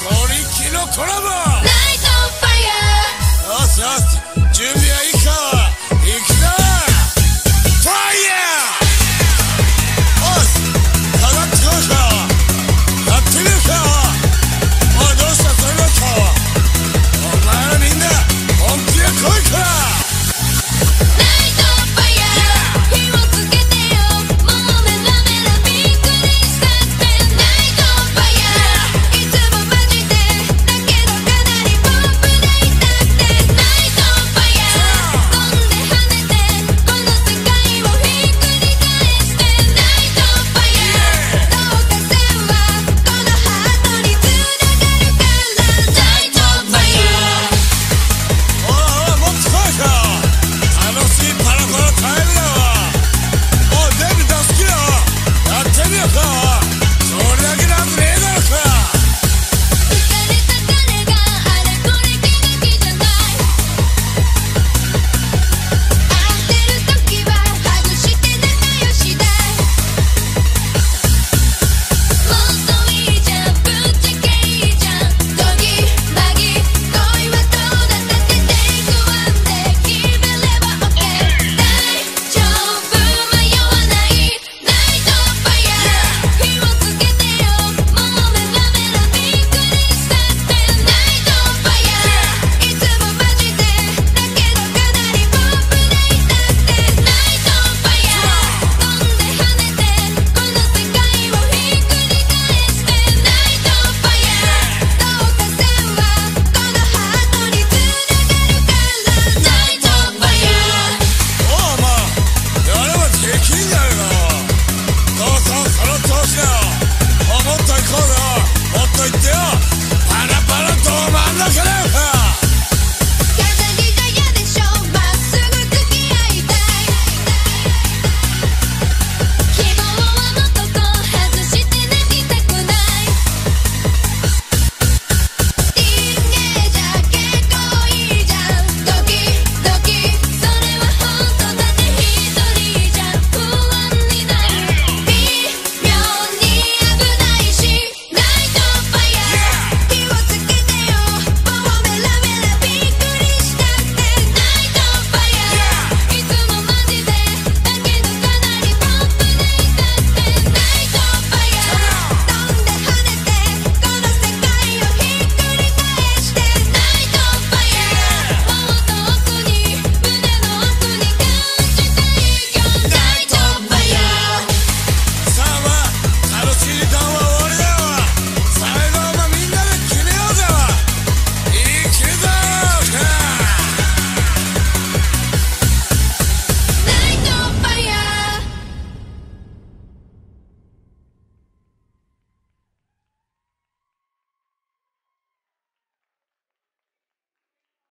森木のコラボ。